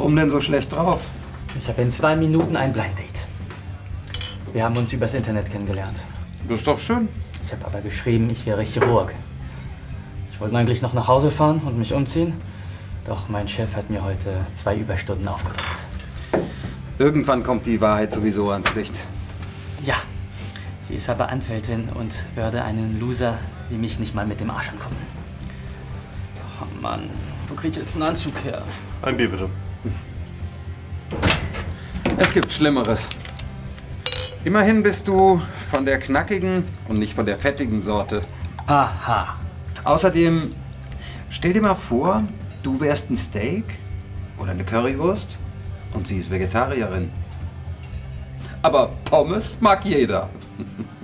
Warum denn so schlecht drauf? Ich habe in zwei Minuten ein Blind Date. Wir haben uns übers Internet kennengelernt. Das ist doch schön. Ich habe aber geschrieben, ich wäre Chirurg. Ich wollte eigentlich noch nach Hause fahren und mich umziehen. Doch mein Chef hat mir heute zwei Überstunden aufgedrückt. Irgendwann kommt die Wahrheit sowieso ans Licht. Ja, sie ist aber Anwältin und würde einen Loser wie mich nicht mal mit dem Arsch ankommen. Oh Mann, wo krieg ich jetzt einen Anzug her? Ein Bier bitte. Es gibt Schlimmeres. Immerhin bist du von der knackigen und nicht von der fettigen Sorte. Aha. Außerdem, stell dir mal vor, du wärst ein Steak oder eine Currywurst und sie ist Vegetarierin. Aber Pommes mag jeder.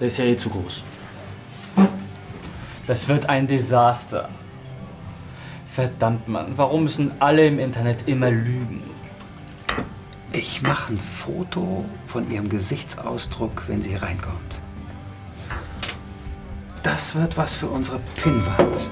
Der ist ja eh zu groß. Das wird ein Desaster. Verdammt, Mann. Warum müssen alle im Internet immer lügen? Ich mache ein Foto von ihrem Gesichtsausdruck, wenn sie reinkommt. Das wird was für unsere Pinnwand.